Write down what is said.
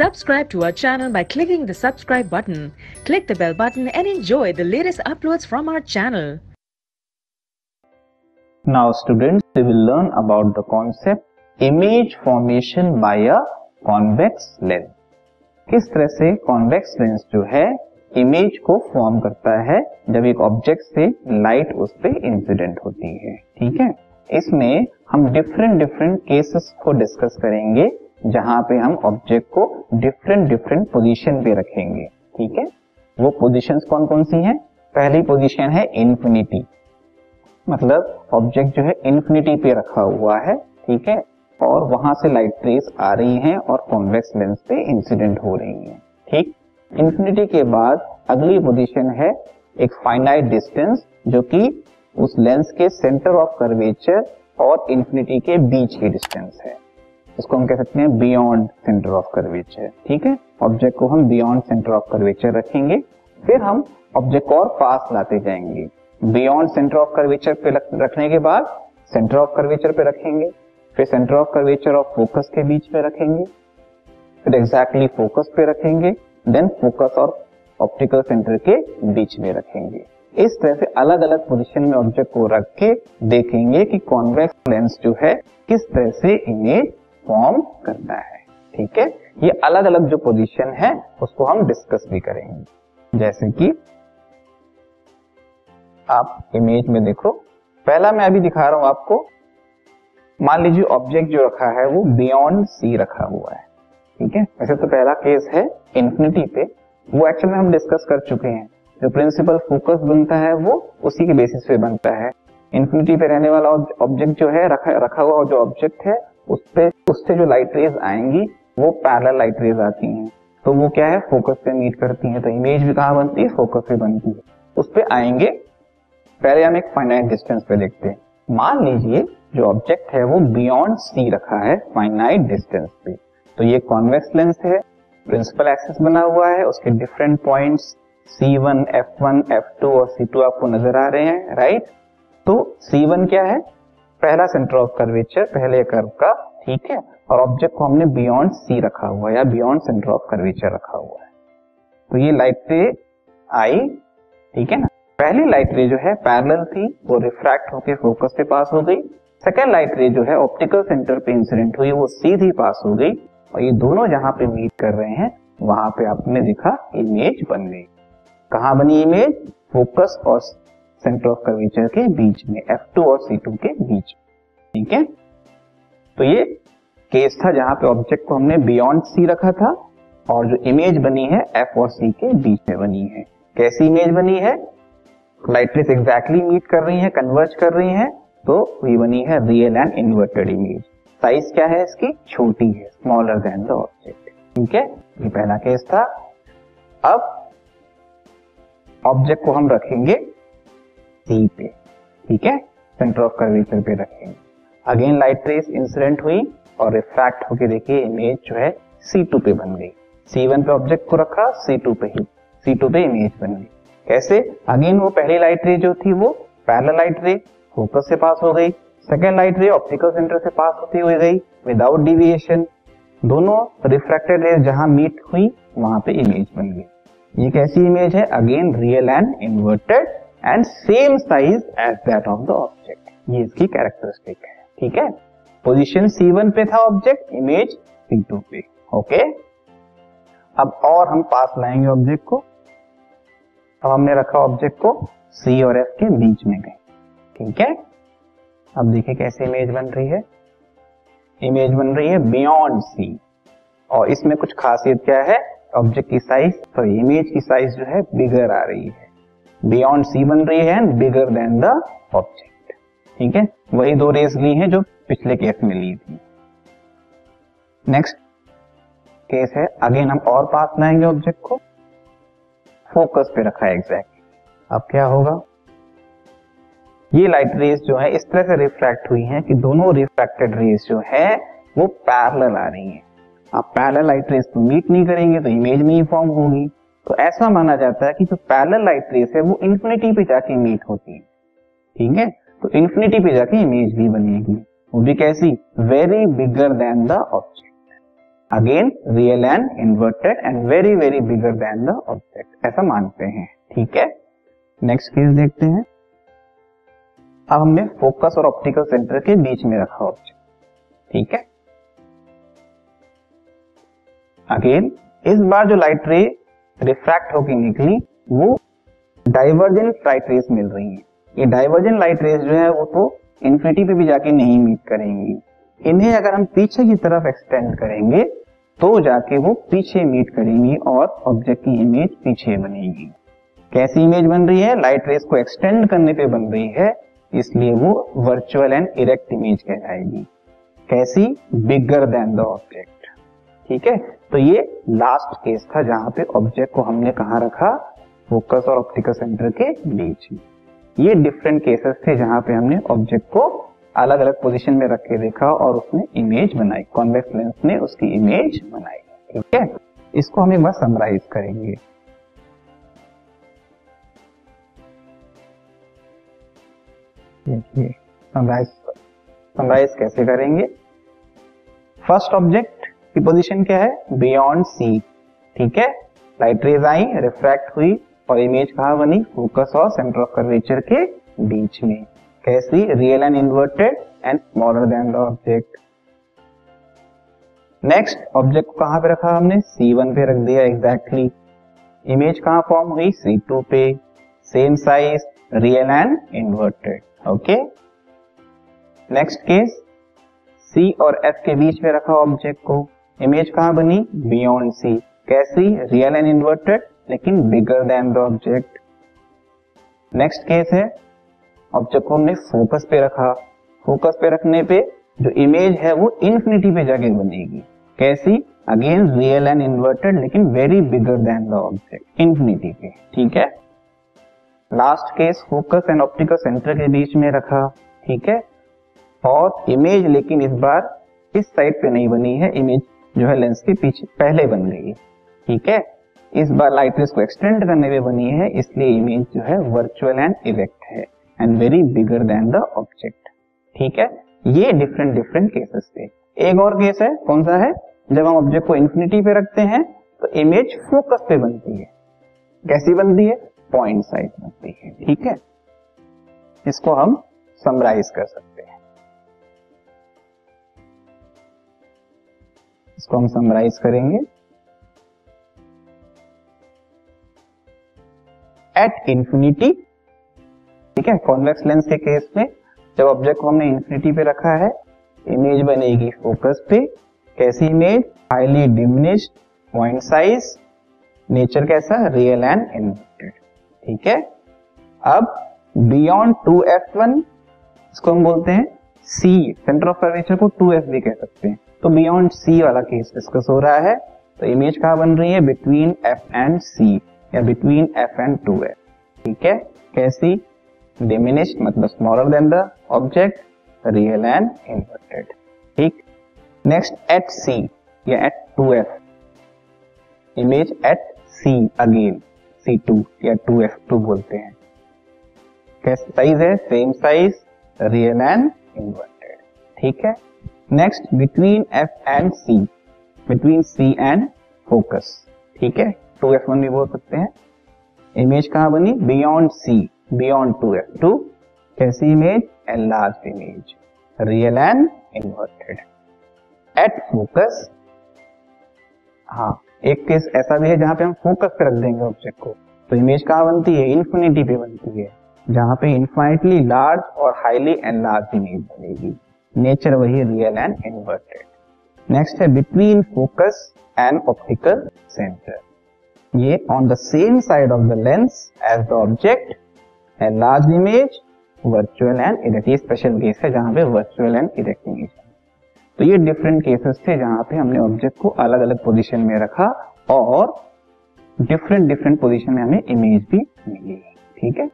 Subscribe to our channel by clicking the subscribe button. Click the bell button and enjoy the latest uploads from our channel. Now students, we will learn about the concept image formation by a convex lens. किस तरह से convex lens जो है image को form करता है जब एक ऑब्जेक्ट से लाइट उस पर इंसिडेंट होती है ठीक है इसमें हम डिफरेंट डिफरेंट केसेस को डिस्कस करेंगे जहाँ पे हम ऑब्जेक्ट को डिफरेंट डिफरेंट पोजीशन पे रखेंगे। ठीक है? वो पोजीशंस कौन कौन सी हैं? पहली पोजीशन है इन्फिनिटी मतलब ऑब्जेक्ट जो है इन्फिनिटी पे रखा हुआ है। ठीक है? और वहाँ से लाइट रेस आ रही हैं और कॉन्वेक्स लेंस पे इंसिडेंट हो रही हैं। ठीक? इन्फिनिटी के बाद अगली पोजीशन है एक फाइनाइट डिस्टेंस जो कि उस लेंस के सेंटर ऑफ़ कर्वेचर और इन्फिनिटी के बीच की डिस्टेंस है। इसको हम कह सकते हैं बियॉन्ड सेंटर ऑफ़ कर्वेचर ठीक है? ऑब्जेक्ट को हम बियॉन्ड सेंटर ऑफ़ कर्वेचर रखेंगे, फिर हम ऑब्जेक्ट को और पास लाते जाएँगे। बियॉन्ड सेंटर ऑफ़ कर्वेचर पे रखने के बाद सेंटर ऑफ़ कर्वेचर पे रखेंगे, फिर सेंटर ऑफ़ कर्वेचर और फोकस के बीच में रखेंगे, फिर एग्जैक्टली फोकस पे रखेंगे देन फोकस और ऑप्टिकल सेंटर के बीच में रखेंगे। इस तरह से अलग अलग पोजीशन में ऑब्जेक्ट को रख के देखेंगे कि कॉन्वेक्स लेंस जो है, किस तरह से इमेज फॉर्म करता है। ठीक है? ये अलग अलग जो पोजीशन है, उसको हम डिस्कस भी करेंगे। जैसे कि आप इमेज में देखो। पहला मैं अभी दिखा रहा हूँ आपको। मान लीजिए ऑब्जेक्ट जो रखा है, वो बियॉन्ड सी रखा हुआ है। ठीक है? वैसे तो पहला केस है इन्फिनिटी पे। वो एक्चुअली हम डिस्कस कर चुके हैं। जो प्रिंसिपल फोकस बनता है, वो उसी के बेसिस पे बनता है। इन्फिनिटी पे रहने वाला ऑब्जेक्ट जो है, रखा रखा हुआ जो ऑब्जेक्ट है उस पे उससे जो लाइट रेज आएँगी वो पैरल लाइट रेज आती हैं। तो वो क्या है? फोकस पे मीट करती हैं। तो इमेज भी कहाँ बनती है? फोकस पे बनती है। उस पे आएँगे पहले हम एक फाइनाइट डिस्टेंस पे देखते हैं। मान लीजिए जो ऑब्जेक्ट है वो बियॉन्ड सी रखा है फाइनाइट डिस्टेंस पे। तो ये कॉन्वेक्स लेंस है प्रिंसिपल एक्सिस बना हुआ है उसके different points C1, F1, F2 और C2 आपको नज़र आ रहे हैं राइट तो C1 क्या है? पहला सेंटर ऑफ़ कर्वेचर पहले कर्व का ठीक है? और ऑब्जेक्ट को हमने बियॉन्ड सी रखा हुआ है या बियॉन्ड सेंटर ऑफ़ कर्वेचर रखा हुआ है। तो ये लाइट रे आई, ठीक है ना? पहली लाइट रे जो है पैरेलल थी, वो रिफ्रैक्ट होकर फोकस पे पास हो गई। सेकेंड लाइट रे जो है ऑप्टिकल सेंटर पे इंसिडेंट हुई, वो सीधी पास हो गई। और ये दोनों जहाँ पे मीट कर रहे हैं, वहाँ पे आपने देखा इमेज बन गई। कहा बनी इमेज फोकस और सेंटर ऑफ़ कर्वेचर के बीच में F2 और C2 के बीच ठीक है? तो ये केस था जहाँ पे ऑब्जेक्ट को हमने बियॉन्ड सी रखा था और जो इमेज बनी है एफ़ और सी के बीच में बनी है। कैसी इमेज बनी है? लाइटरेस एग्जैक्टली मीट कर रही है कन्वर्ज कर रही है तो ये बनी है real and inverted image size क्या है इसकी? छोटी है स्मॉलर देन द ऑब्जेक्ट ठीक है? ये पहला केस था। अब ऑब्जेक्ट को हम रखेंगे सी पे। ठीक है? सेंटर ऑफ़ कर्वेचर पे रखेंगे। अगेन लाइट रेस इंसिडेंट हुई और रिफ्रैक्ट होके देखिए इमेज जो है C2 पे बन गई। C1 पे ऑब्जेक्ट को रखा C2 पे ही C2 पे इमेज बन गई। कैसे? अगेन वो पहली लाइट रे जो थी वो पैरेलल लाइट रे फोकस से पास हो गई। Second light ray optical centre से पास होती हुई गई विदाउट डिविएशन दोनों रिफ्रैक्टेड रेज जहाँ मीट हुई, वहाँ पे इमेज बन गई। ये कैसी इमेज है? Again real and inverted and same size as that of the object ये इसकी कैरेक्टरिस्टिक है। ठीक है? पोजीशन C1 पे था ऑब्जेक्ट इमेज C2 पे ओके अब और हम पास लाएँगे ऑब्जेक्ट को। अब हमने रखा ऑब्जेक्ट को C और F के बीच में गए, ठीक है? अब देखिए कैसे इमेज बन रही है। इमेज बन रही है बियॉन्ड सी और इसमें कुछ खासियत क्या है? ऑब्जेक्ट की साइज़ तो इमेज की साइज़ जो है बिगर आ रही है। बियॉन्ड सी बन रही है and bigger than the object ठीक है? वही दो रेस ली हैं जो पिछले केस में ली थी। नेक्स्ट केस है अगेन हम और पास लाएँगे ऑब्जेक्ट को। फोकस पे रखा है एग्जैक्टली अब क्या होगा? ये लाइट रेस जो है, इस तरह से रिफ्रैक्ट हुई है कि दोनों रिफ्रैक्टेड रेस जो है, वो पैरेलल आ रही है। आप पैरेलल लाइट रेस को मीट नहीं करेंगे तो इमेज में ही फॉर्म होगी। तो ऐसा माना जाता है कि जो पैरेलल लाइट रेस है, वो इंफिनिटी पे जाके मीट होती है। ठीक है? तो इंफिनिटी पे जाके इमेज भी बनेगी। वो भी कैसी? Very bigger than the object again real and inverted and very very bigger than the object ऐसा मानते हैं। ठीक है? नेक्स्ट केस देखते हैं। अब हमने फोकस और ऑप्टिकल सेंटर के बीच में रखा ऑब्जेक्ट ठीक है? अगेन इस बार जो लाइट रे रिफ्रैक्ट होकर निकली, वो डाइवर्जेंट लाइट रेस मिल रही है। ये डाइवर्जेंट लाइट रेस जो है, वो तो इन्फिनिटी पे भी जाके नहीं मीट करेंगी। इन्हें अगर हम पीछे की तरफ़ एक्सटेंड करेंगे तो जाके वो पीछे मीट करेंगी और ऑब्जेक्ट की इमेज पीछे बनेगी। कैसी इमेज बन रही है? लाइट रेस को एक्सटेंड करने पे बन रही है, इसलिए वो वर्चुअल एंड इरेक्ट इमेज कहलाएगी। कैसी? बिगर देन द ऑब्जेक्ट ठीक है? तो ये लास्ट केस था जहाँ पे ऑब्जेक्ट को हमने कहा रखा? फोकस और ऑप्टिकल सेंटर के बीच में। ये डिफरेंट केसेस थे जहाँ पे हमने ऑब्जेक्ट को अलग अलग पोजीशन में रख के देखा और उसने इमेज बनाई। कॉन्वेक्स लेंस ने उसकी इमेज बनाई। ठीक है? इसको हम एक बार समराइज करेंगे। देखिए समराइज समराइज कैसे करेंगे? फ़र्स्ट ऑब्जेक्ट की पोजीशन क्या है? बियॉन्ड सी ठीक है? लाइट रेज आई रिफ्रैक्ट हुई। और इमेज कहा बनी? फोकस और सेंटर ऑफ़ कर्वेचर के बीच में। कैसी? Real and inverted and smaller than the object next object को कहाँ पे रखा हमने? C1 पे रख दिया एग्जैक्टली exactly. इमेज कहाँ फॉर्म हुई? C2 पे। Same size real and inverted okay next case C और एफ़ के बीच में रखा ऑब्जेक्ट को। इमेज कहाँ बनी? बियॉन्ड सी कैसी? रियल एंड इन्वर्टेड लेकिन bigger than the object next case है ऑब्जेक्ट को हमने फोकस पे रखा। फोकस पे रखने पे जो इमेज है वो इन्फिनिटी पे जाके बनेगी। कैसी? अगेन रियल एंड इन्वर्टेड लेकिन very bigger than the object infinity पे। ठीक है? Last case focus and optical centre के बीच में रखा। ठीक है? और इमेज लेकिन इस बार इस साइड पे नहीं बनी है। इमेज जो है लेंस के पीछे, पहले बन गई ठीक है? इस बार लाइट रेस को एक्सटेंड करने में बनी है, इसलिए इमेज जो है वर्चुअल एंड इरेक्ट है and very bigger than the object ठीक है? ये डिफरेंट डिफरेंट केसेस थे। एक और केस है, कौन सा है? जब हम ऑब्जेक्ट को इंफिनिटी पे रखते हैं तो इमेज फोकस पे बनती है। कैसी बनती है? पॉइंट साइज़ बनती है। ठीक है? इसको हम समराइज कर सकते हैं। इसको हम समराइज करेंगे। एट इंफिनिटी ठीक है? कॉन्वेक्स लेंस के केस में जब ऑब्जेक्ट को हमने इंफिनिटी पे रखा है इमेज बनेगी फोकस पे, कैसी image highly diminished point size nature कैसा? रियल एंड इन्वर्टेड ठीक है? अब बियॉन्ड टू एफ़ वन इसको हम बोलते हैं सी सेंटर ऑफ़ कर्वेचर को टू एफ़ भी कह सकते हैं। तो बियॉन्ड सी वाला केस डिस्कस हो रहा है तो इमेज कहा बन रही है? बिटवीन एफ़ एंड सी या between F and two F ठीक है? कैसी? डिमिनिश्ड मतलब smaller than the object real and inverted ठीक? नेक्स्ट एट सी या at two F image at C again C two या टू एफ़ टू बोलते हैं। कैसा साइज़ है? Same size real and inverted ठीक है? Next between F and C between C and focus ठीक है? टू एफ़ वन भी बोल सकते हैं। इमेज कहाँ बनी? Beyond C beyond two F two कैसी image enlarge image real and inverted at focus हाँ एक केस ऐसा भी है जहाँ पे हम फोकस पे रख देंगे ऑब्जेक्ट को। तो इमेज कहाँ बनती है? इन्फिनिटी पे बनती है। जहाँ पे इन्फाइटली लार्ज और हाईली एनलार्ज इमेज बनेगी। नेचर वही रियल एंड इन्वर्टेड नेक्स्ट है between focus and optical centre ये on the same side of the lens as the object a large image virtual and erect special case है जहाँ पे virtual and erect image तो ये different cases थे जहाँ पे हमने ऑब्जेक्ट को अलग अलग पोजीशन में रखा और डिफरेंट डिफरेंट पोजीशन में हमें इमेज भी मिली। ठीक है?